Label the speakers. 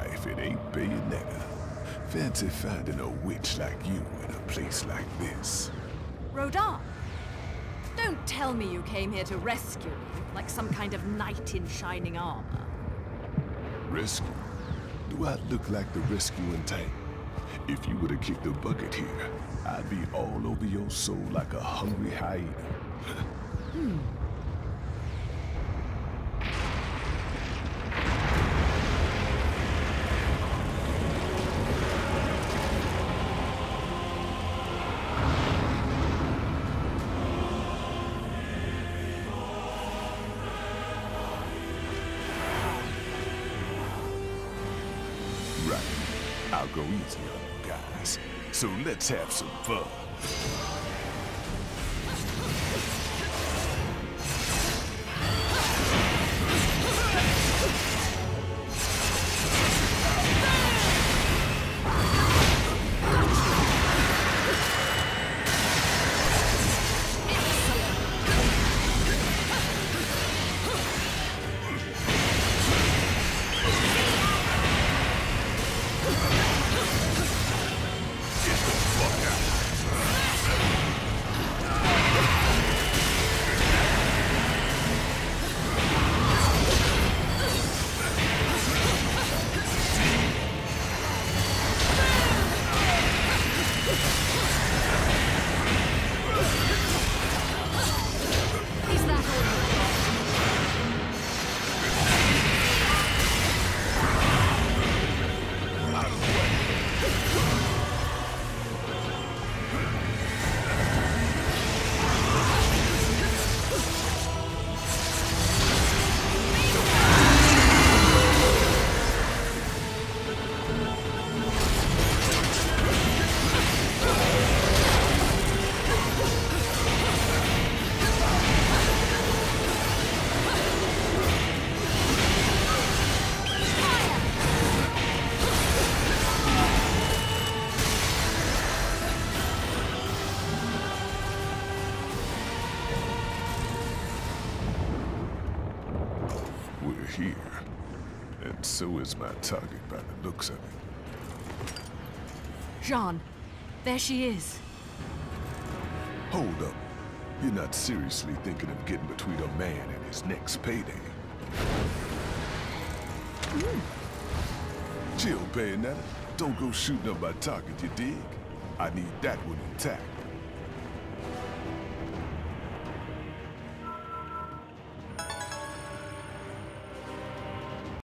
Speaker 1: if it ain't Bayonetta. Fancy finding a witch like you in a place like this.
Speaker 2: Rodin! Don't tell me you came here to rescue me, like some kind of knight in shining armor.
Speaker 1: Rescue? Do I look like the rescuing type? If you would've kicked the bucket here, I'd be all over your soul like a hungry hyena.
Speaker 2: Hmm.
Speaker 1: Right. I'll go easy on you guys. So let's have some fun. Here. And so is my target by the looks of it.
Speaker 2: Jeanne, there she is.
Speaker 1: Hold up. You're not seriously thinking of getting between a man and his next payday. Chill, Bayonetta. Don't go shooting up my target, you dig? I need that one intact.